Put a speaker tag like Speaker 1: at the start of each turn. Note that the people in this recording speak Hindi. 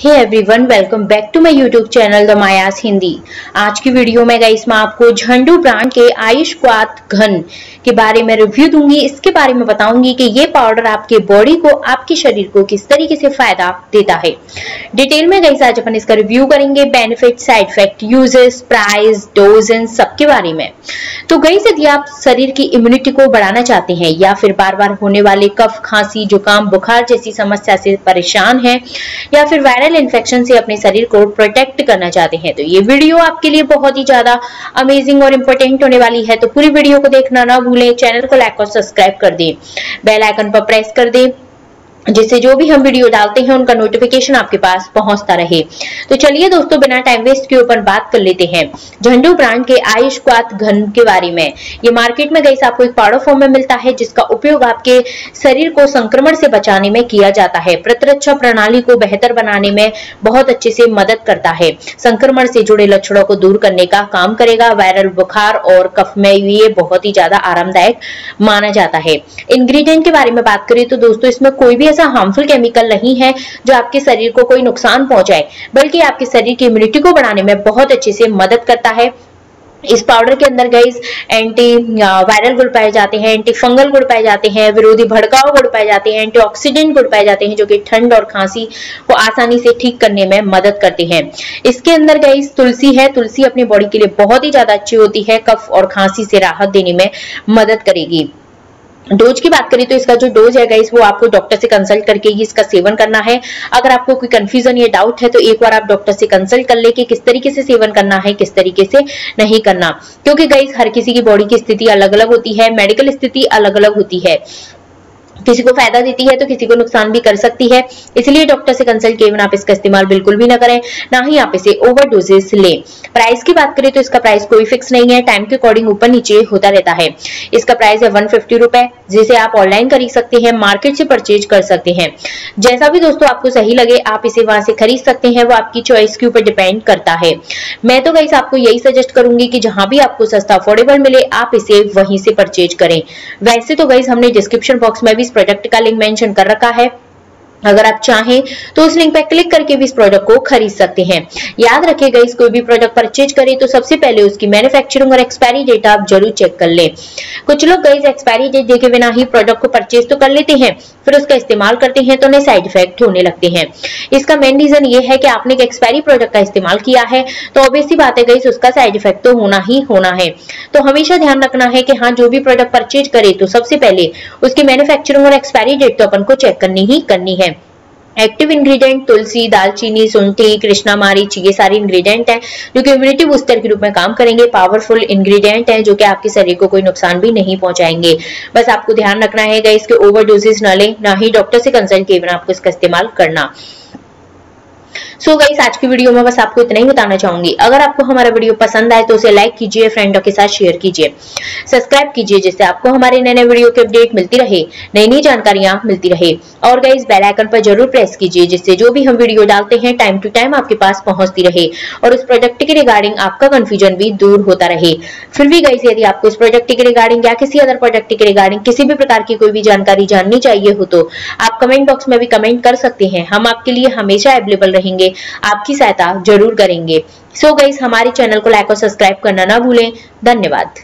Speaker 1: Hey everyone welcome back to my YouTube channel the Maya's Hindi आज की वीडियो में गई मैं आपको झंडू ब्रांड के आयुष क्वात घन के बारे में रिव्यू दूँगी। इसके बारे में बताऊँगी कि ये पाउडर आपके बॉडी को, आपके शरीर को किस तरीके से फ़ायदा देता है। डिटेल में गई आज अपन इसका रिव्यू करेंगे। Benefit side effect uses price dose इन सबके बारे में। तो गई यदि आप शरीर की इम्यूनिटी को बढ़ाना चाहते हैं या फिर बार बार होने वाले कफ, खांसी, जुकाम, बुखार जैसी समस्या से परेशान है या फिर वायरल इन्फेक्शन से अपने शरीर को प्रोटेक्ट करना चाहते हैं तो ये वीडियो आपके लिए बहुत ही ज़्यादा अमेजिंग और इम्पोर्टेंट होने वाली है। तो पूरी वीडियो को देखना ना भूलें चैनल को लाइक और सब्सक्राइब कर दें बेल आइकन पर प्रेस कर दें। जिससे जो भी हम वीडियो डालते हैं, उनका नोटिफिकेशन आपके पास पहुँचता रहे। तो चलिए दोस्तों, बिना टाइम वेस्ट के ऊपर बात कर लेते हैं। झंडू ब्रांड के आयुष क्वात घन के बारे में। ये मार्केट में गई आपको एक पाउडर फॉर्म में मिलता है, जिसका उपयोग आपके शरीर को संक्रमण से बचाने में किया जाता है। प्रतिरक्षा प्रणाली को बेहतर बनाने में बहुत अच्छे से मदद करता है। संक्रमण से जुड़े लक्षणों को दूर करने का काम करेगा। वायरल बुखार और कफ में ये बहुत ही ज़्यादा आरामदायक माना जाता है। इंग्रेडिएंट के बारे में बात करें तो दोस्तों, इसमें कोई भी ऐसा हार्मफुल केमिकल नहीं है जो आपके शरीर को कोई नुकसान पहुँचाए, बल्कि आपके शरीर की इम्यूनिटी को बढ़ाने में बहुत अच्छे से मदद करता है। इस पाउडर के अंदर गई एंटी वायरल गुड़ पाए जाते हैं एंटी फंगल गुड़ पाए जाते हैं, विरोधी भड़काव गुड़ पाए जाते हैं एंटीऑक्सीडेंट गुड़ पाए जाते हैं, जो कि ठंड और खांसी को आसानी से ठीक करने में मदद करते हैं। इसके अंदर गई तुलसी है, तुलसी अपनी बॉडी के लिए बहुत ही ज़्यादा अच्छी होती है, कफ और खांसी से राहत देने में मदद करेगी। डोज की बात करें तो इसका जो डोज है गाइस वो आपको डॉक्टर से कंसल्ट करके ही इसका सेवन करना है। अगर आपको कोई कंफ्यूजन या डाउट है तो एक बार आप डॉक्टर से कंसल्ट कर ले कि किस तरीके से सेवन करना है, किस तरीके से नहीं करना। क्योंकि गाइस हर किसी की बॉडी की स्थिति अलग अलग होती है मेडिकल स्थिति अलग अलग होती है। किसी को फ़ायदा देती है तो किसी को नुकसान भी कर सकती है। इसलिए डॉक्टर से कंसल्ट किए आप इसका इस्तेमाल बिल्कुल भी ना करें, ना ही आप इसे ओवर डोजेस लें। प्राइस की बात करें तो इसका प्राइस कोई फिक्स नहीं है टाइम के अकॉर्डिंग ऊपर नीचे होता रहता है। इसका प्राइस है वन रुपए, जिसे आप ऑनलाइन खरीद सकते हैं मार्केट से परचेज कर सकते हैं। जैसा भी दोस्तों आपको सही लगे, आप इसे वहाँ से खरीद सकते हैं, वो आपकी चॉइस के ऊपर डिपेंड करता है। मैं तो गई आपको यही सजेस्ट करूँगी कि जहाँ भी आपको सस्ता अफोर्डेबल मिले, आप इसे वहीं से परचेज करें। वैसे तो गई हमने डिस्क्रिप्शन बॉक्स में भी प्रोडक्ट का लिंक मेंशन कर रखा है। अगर आप चाहें तो उस लिंक पर क्लिक करके भी इस प्रोडक्ट को खरीद सकते हैं। याद रखिएगा इस कोई भी प्रोडक्ट परचेज करें तो सबसे पहले उसकी मैन्युफैक्चरिंग और एक्सपायरी डेट आप ज़रूर चेक कर लें। कुछ लोग गई एक्सपायरी डेट देखे बिना ही प्रोडक्ट को परचेज तो कर लेते हैं, फिर उसका इस्तेमाल करते हैं तो उन्हें साइड इफ़ेक्ट होने लगते हैं। इसका मेन रीजन ये है कि आपने एक एक्सपायरी प्रोडक्ट का इस्तेमाल किया है तो ऑब्वियसली बात है गई उसका साइड इफ़ेक्ट तो होना ही होना है। तो हमेशा ध्यान रखना है कि हाँ जो भी प्रोडक्ट परचेज करे तो सबसे पहले उसकी मैन्युफैक्चरिंग और एक्सपायरी डेट तो अपन को चेक करनी ही करनी है। एक्टिव इंग्रेडिएंट तुलसी, दालचीनी, सुंठी, कृष्णा मारीच, ये सारे इंग्रेडिएंट हैं, जो कि इम्यूनिटी बूस्टर के रूप में काम करेंगे। पावरफुल इंग्रेडिएंट हैं, जो कि आपके शरीर को कोई नुकसान भी नहीं पहुंचाएँगे। बस आपको ध्यान रखना है इसके ओवर डोजेस ना लें, ना ही डॉक्टर से कंसल्ट किए बिना आपको इसका इस्तेमाल करना। सो so गाइस आज की वीडियो में बस आपको इतना ही बताना चाहूँगी। अगर आपको हमारा वीडियो पसंद आए तो उसे लाइक कीजिए फ्रेंडों के साथ शेयर कीजिए। सब्सक्राइब कीजिए जिससे आपको हमारे नए नए वीडियो के अपडेट मिलती रहे नई नई जानकारियाँ मिलती रहे। और गाइस बेल आइकन पर ज़रूर प्रेस कीजिए जिससे जो भी हम वीडियो डालते हैं टाइम टू टाइम आपके पास पहुँचती रहे। और उस प्रोडक्ट के रिगार्डिंग आपका कंफ्यूजन भी दूर होता रहे। फिर भी गाइस यदि आपको इस प्रोडक्ट के रिगार्डिंग या किसी अदर प्रोडक्ट के रिगार्डिंग किसी भी प्रकार की कोई भी जानकारी जाननी चाहिए हो तो आप कमेंट बॉक्स में भी कमेंट कर सकते हैं। हम आपके लिए हमेशा अवेलेबल रहेंगे। आपकी सहायता ज़रूर करेंगे। सो so गई हमारे चैनल को लाइक और सब्सक्राइब करना ना भूलें। धन्यवाद।